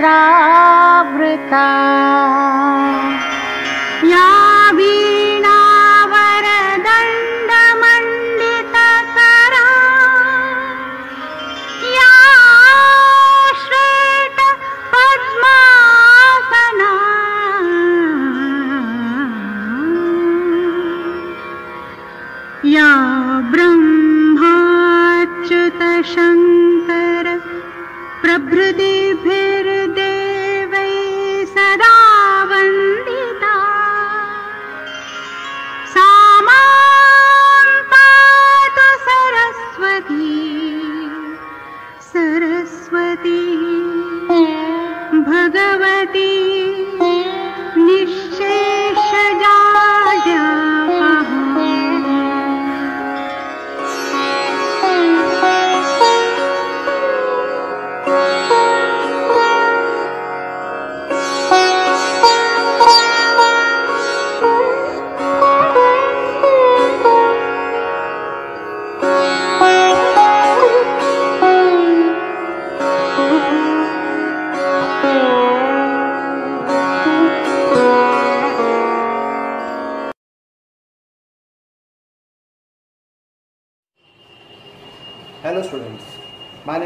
वृता या वीणावरदण्डमण्डितसरा। या श्वेत पद्मासना या ब्रह्माच्युतशङ्कर प्रभृति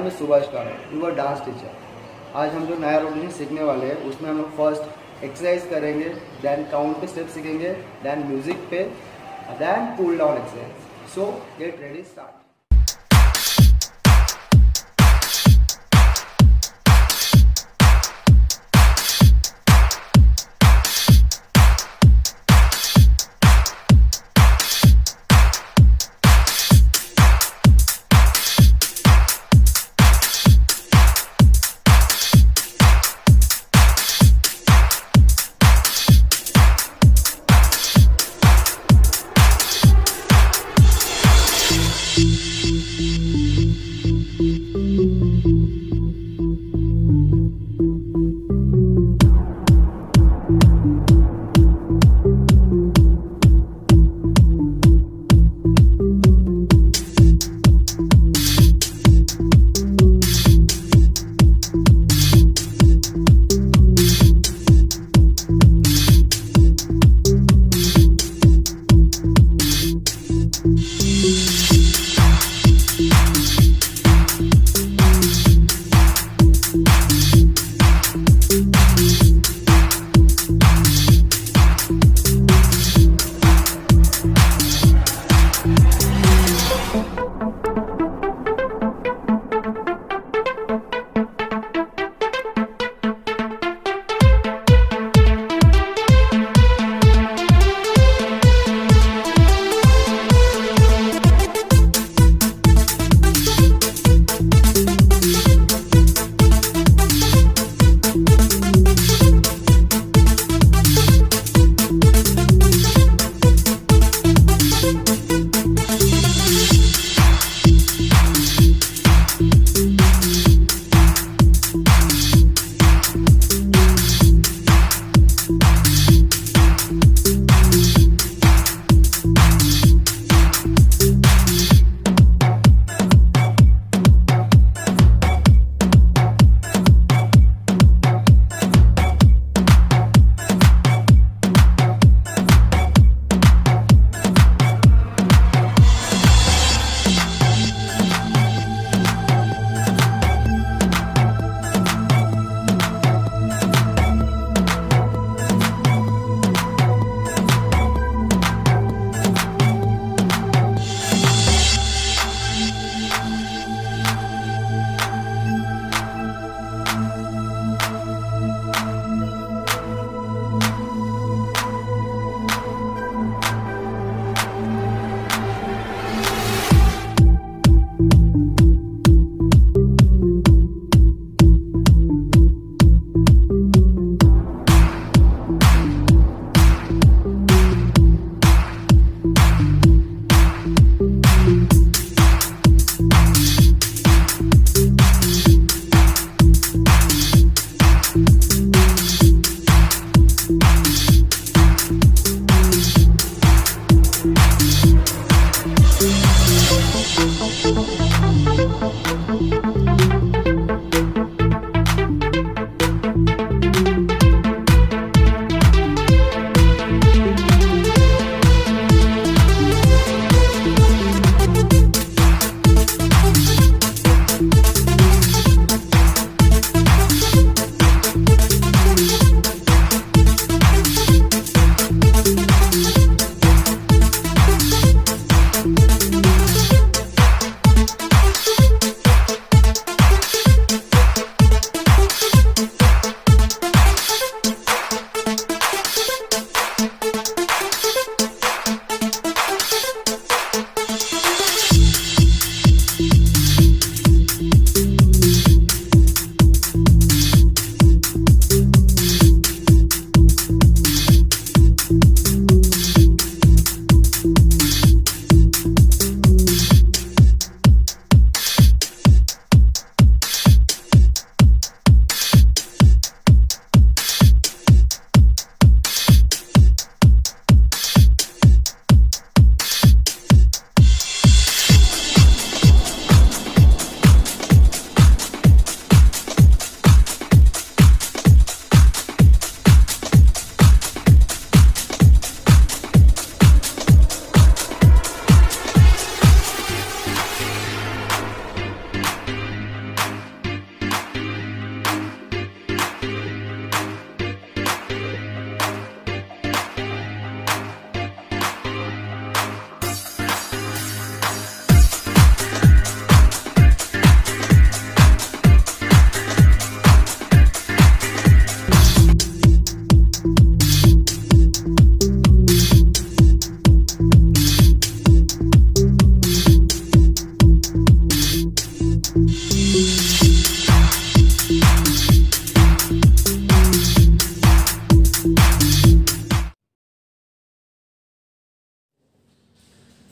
is Subhash Kamat your dance teacher आज हम जो नया रूटीन सीखने वाले हैं, उसमें हम लोग फ़र्स्ट एक्सरसाइज करेंगे देन काउंट पे स्टेप सीखेंगे देन म्यूज़िक पे then cool down exercise so get ready start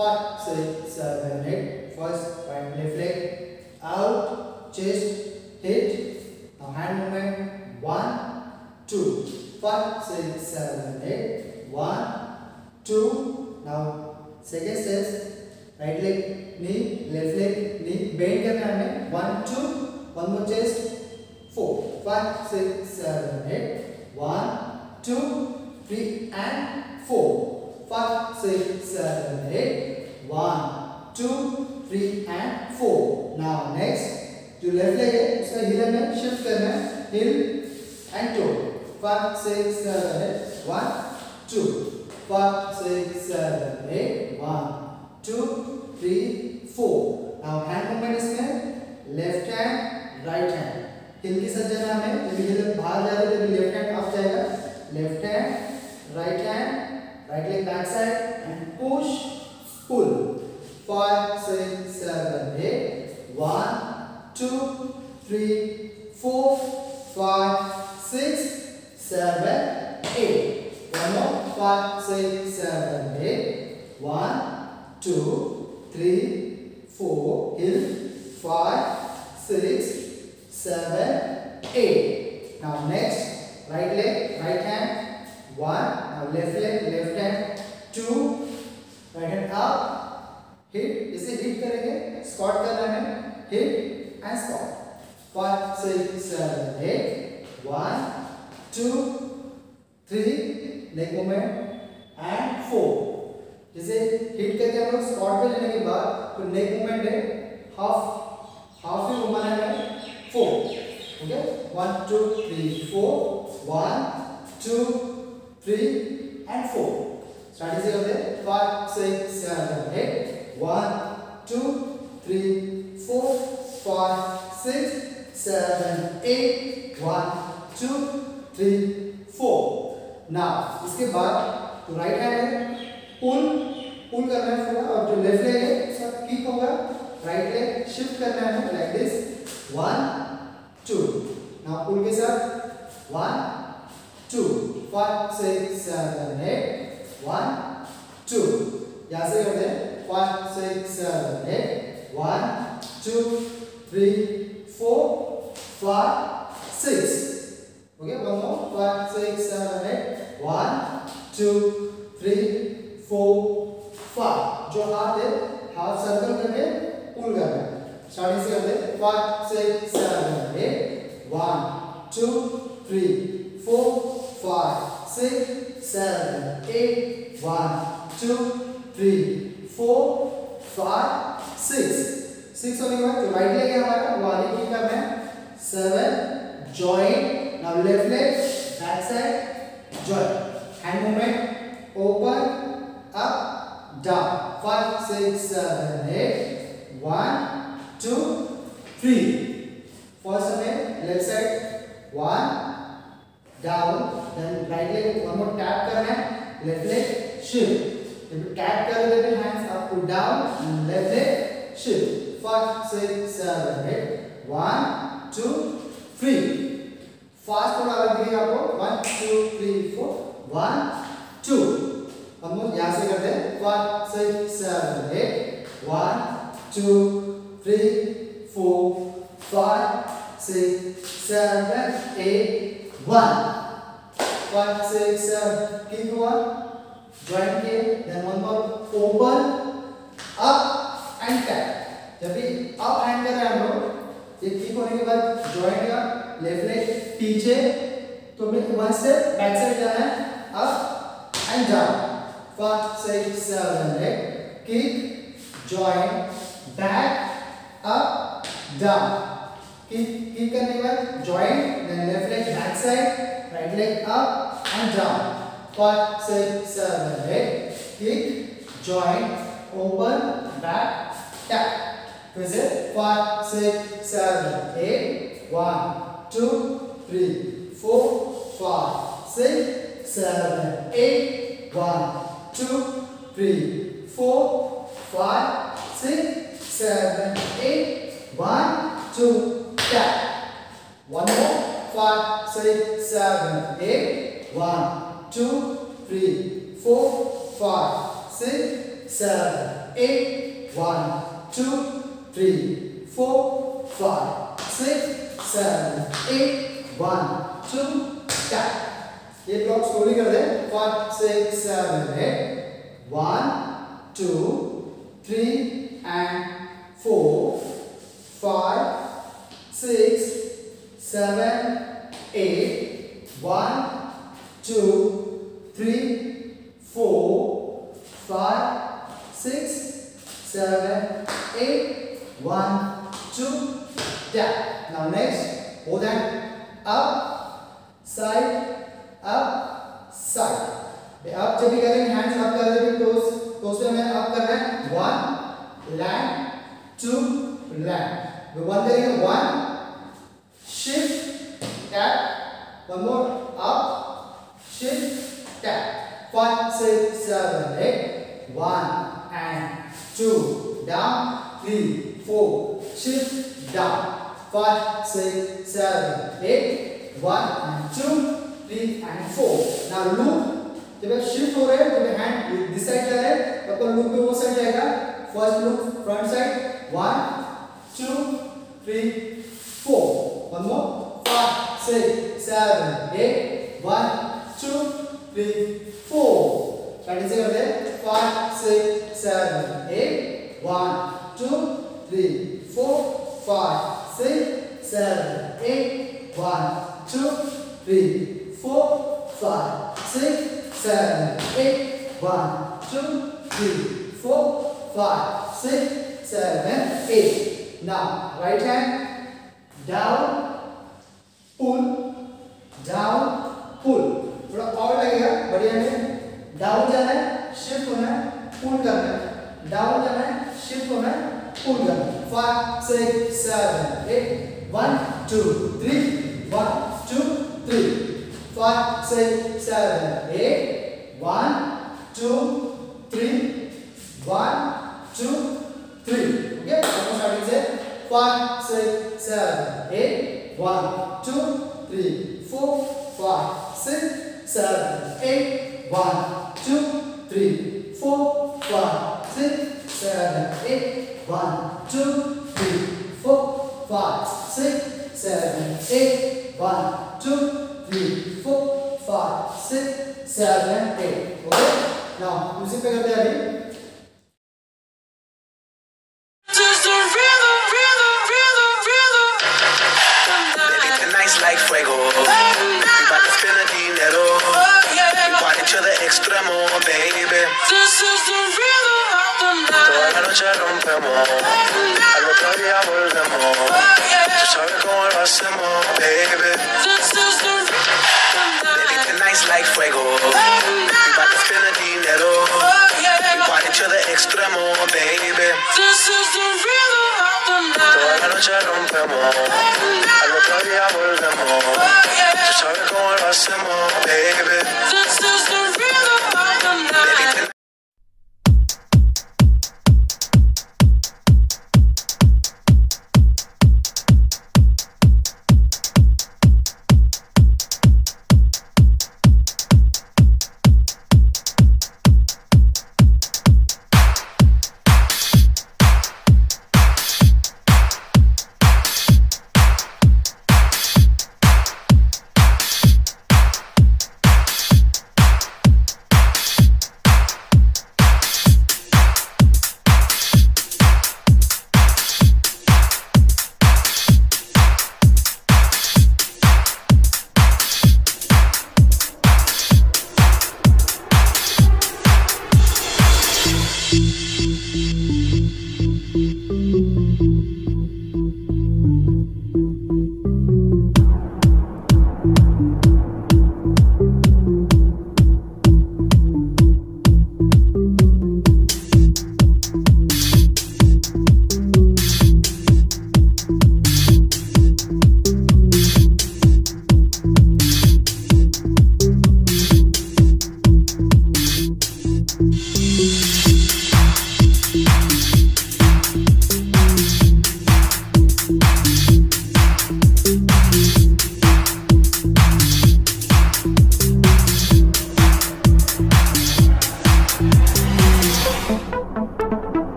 five, six, seven, eight. First, right left leg out, chest, hit. Now hand movement. One, two, five, six, seven, eight. One, two. Now second steps. Right leg knee, left leg knee. Bend है हमें. One, two. One more chest. Four, five, six, seven, eight. One, two, three, and four. Five, six, seven, eight. One, two, three, and four. Now next, जो left leg है उसका heel हमें shift करना है heel and toe five six seven eight one two five six seven eight one two three four now hand movement इसमें left hand right hand heel की साथ जाना हमें जब हिल बाहर जा रहे तभी लेफ़्ट हैंड अप जाएगा. Left hand right hand right leg back side and push full. 5, 6, 7, 8. 1, 2, 3, 4, 5, 6, 7, 8. One more. 5, 6, 7, 8. 1, 2, 3, 4. 5, 6, 7, 8. Now next, right leg, right hand. 1. Now left leg, left hand. 2, right hand up hit इसे hit करेंगे squat करना है hit and squat five six seven eight one two three neck movement and four जैसे hit करके हम लोग spot पे लेने के बाद तो नेक मूवमेंट है हाफ़ हाफ़ ही घुमाना है four okay one two three four one two three and four से करते हैं five six seven eight one two three four five, six, seven, eight, one, two, three, four. Now इसके बाद तो राइट हैंड है पुल पुल करना है और जो लेफ़्ट लेग है किक होगा। राइट लेग शिफ्ट करना है like this one two now pull के साथ. One two five six seven eight one two यहाँ से करते हैं five six seven eight one two three, four, five, six. Okay, one more. Five, six, seven, eight. One, two, three, four, five. जो हाथ है half circle करके पुल करना है स्टार्टिंग से करते हैं five six seven eight one two three four five six seven eight one two three four five six six होने के बाद जो राइट लेग है हमारा वो आगे की करना है seven joint now left leg back side joint hand movement open up down five six seven eight one two three first हमें लेफ़्ट साइड वन जाओ then right leg one more tap करना है लेफ़्ट लेग शिफ्ट जब tap कर लेते hands up to down left leg shift 5 6 7 8 1 2 3 1 2 3 4 1 2 हम लोग यहाँ से करते हैं. 5 6 7 8 1 2 3 4 5 6 7 8 One. Five, six, seven. Keep one. Join किए. Then one more. Open, up and tap. जब भी अप हैंड कर रहे हैं हम लोग ये ठीक होने के बाद जॉइंट का लेफ़्ट लेग पीछे तो हमें वन स्टेप बैक साइड जाना है up and down five six seven eight kick joint back up down kick करने बाद joint then left leg back side right leg up and down five six seven eight kick joint open back tap फिर से five six seven eight one two three four five six seven eight one two three four five six seven eight one two step. One more. Five, six, seven, eight. One, two, three, four, five, six, seven, eight. One, two, three, four, five, six, seven, eight. One, two, step. ये block slowly. कर रहे हैं five six seven five, six, seven, eight, one, two, three, four, five, six, seven, eight, one, two, down. Now next, hold that up, side, up, side. up जब भी करेंगे hands up कर देंगे toes toes पे हमें up करना है one land two land वो one करेंगे one shift tap one more up shift tap five six seven eight one and two down three four shift down five six seven eight one and two three and four now loop जब आप shift हो रहे हैं तो hand this side जा रहा है तो आपका लूप पे वो साइड जाएगा first loop front side one two three four One more. Five, six, seven, eight. One, two, three, four. Practice over there. Five, six, seven, eight. One, two, three, four, five, six, seven, eight. One, two, three, four, five, six, seven, eight. One, two, three, four, five, six, seven, eight. Now, right hand down, pull. Down, pull. थोड़ा और लगेगा, बढ़िया है down जाना है shift होना है pull करना है। डाउन जाना है शिफ्ट होना है पुल करना है। Five six seven eight one two three one two three five six seven eight one two three one two three okay दोनों स्टार्टिंग से 5, 6, 7, 8, 1, 2, 3, 4, 5, 6, 7, 8, 1, 2, 3, 4, 5, 6, 7, 8, 1, 2, 3, 4, 5, 6, 7, 8, 1, 2, 3, 4, 5, 6, 7, 8. Okay? Now, music pe karte hain tonight's like fuego. We to spin a dinero. Party to the extremo, baby. This is the rhythm of the Toda night. la noche rompemos. Al otro día volvemos. Tú sabes cómo lo hacemos, baby. This is the rhythm of the night. Tonight's like fuego. We bout to spin a dinero. We party to the oh, extremo, baby. This is the rhythm of the night. Toda la noche rompemos. Al otro día volvemos. Oh, Tú sabes cómo lo hacemos, baby. This is the rhythm of the night.